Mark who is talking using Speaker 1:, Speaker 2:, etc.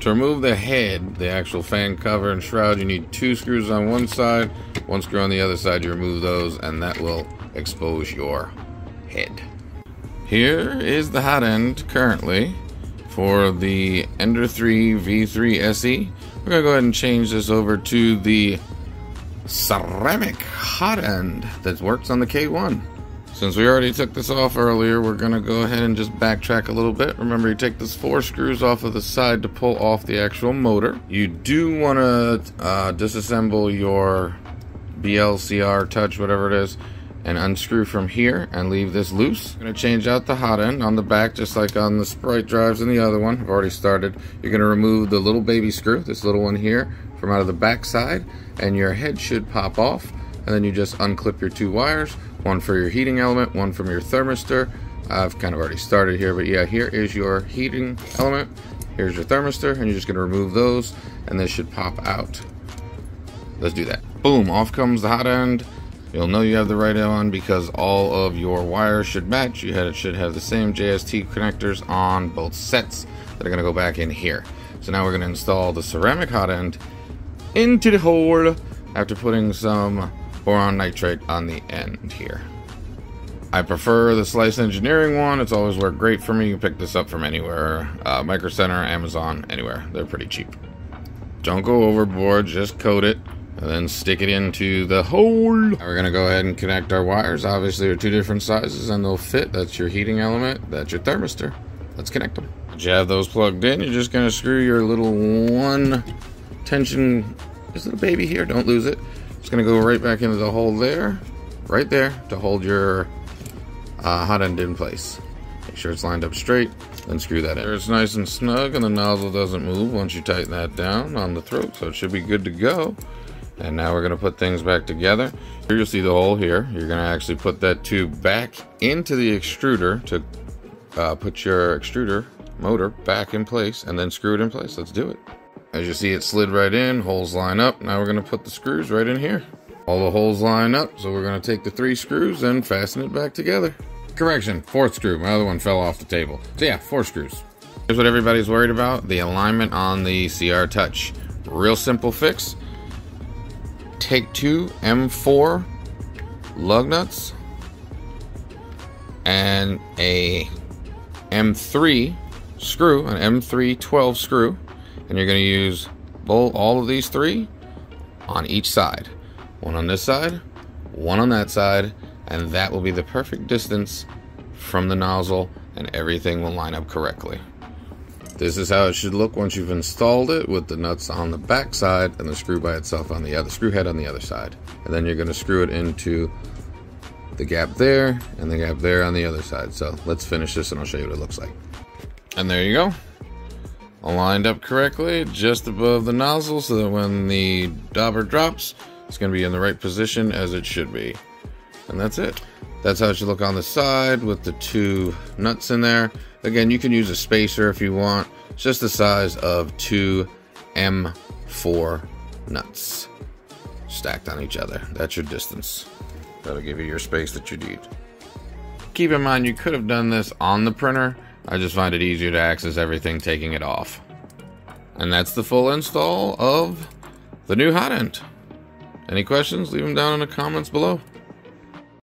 Speaker 1: To remove the head, the actual fan cover and shroud, you need two screws on one side, one screw on the other side. You remove those, and that will expose your head. Here is the hot end currently for the Ender 3 V3 SE. We're going to go ahead and change this over to the ceramic hot end that works on the K1. Since we already took this off earlier, we're going to go ahead and just backtrack a little bit. Remember, you take those four screws off of the side to pull off the actual motor. You do want to uh, disassemble your BLCR touch, whatever it is, and unscrew from here and leave this loose. I'm to change out the hot end on the back, just like on the Sprite drives and the other one. I've already started. You're going to remove the little baby screw, this little one here, from out of the back side, and your head should pop off. And then you just unclip your two wires, one for your heating element, one from your thermistor. I've kind of already started here, but yeah, here is your heating element. Here's your thermistor, and you're just gonna remove those, and this should pop out. Let's do that. Boom, off comes the hot end. You'll know you have the right on because all of your wires should match. You had it should have the same JST connectors on both sets that are gonna go back in here. So now we're gonna install the ceramic hot end into the hole after putting some boron nitride on the end here. I prefer the Slice Engineering one. It's always worked great for me. You can pick this up from anywhere. Uh, Micro Center, Amazon, anywhere. They're pretty cheap. Don't go overboard. Just coat it and then stick it into the hole. Now we're going to go ahead and connect our wires. Obviously, they're two different sizes and they'll fit. That's your heating element. That's your thermistor. Let's connect them. Once you have those plugged in, you're just going to screw your little one tension, this little baby here. Don't lose it it's to go right back into the hole there, right there, to hold your uh, hot end in place. Make sure it's lined up straight, then screw that in. It's nice and snug and the nozzle doesn't move once you tighten that down on the throat, so it should be good to go. And now we're to put things back together. Here you'll see the hole here. You're to actually put that tube back into the extruder to uh, put your extruder motor back in place and then screw it in place. Let's do it. As you see, it slid right in, holes line up. Now we're gonna put the screws right in here. All the holes line up, so we're gonna take the three screws and fasten it back together. Correction, fourth screw. My other one fell off the table. So yeah, four screws. Here's what everybody's worried about, the alignment on the CR Touch. Real simple fix. Take two M4 lug nuts and a M3 screw, an M3 12 screw, and you're going to use all of these three on each side. One on this side, one on that side, and that will be the perfect distance from the nozzle and everything will line up correctly. This is how it should look once you've installed it with the nuts on the back side and the screw by itself on the other screw head on the other side. And then you're going to screw it into the gap there and the gap there on the other side. So let's finish this and I'll show you what it looks like. And there you go aligned up correctly just above the nozzle so that when the dauber drops, it's going to be in the right position as it should be. And that's it. That's how it should look on the side with the two nuts in there. Again, you can use a spacer if you want. It's just the size of two M4 nuts stacked on each other. That's your distance. That'll give you your space that you need. Keep in mind, you could have done this on the printer I just find it easier to access everything taking it off. And that's the full install of the new hot end. Any questions? Leave them down in the comments below.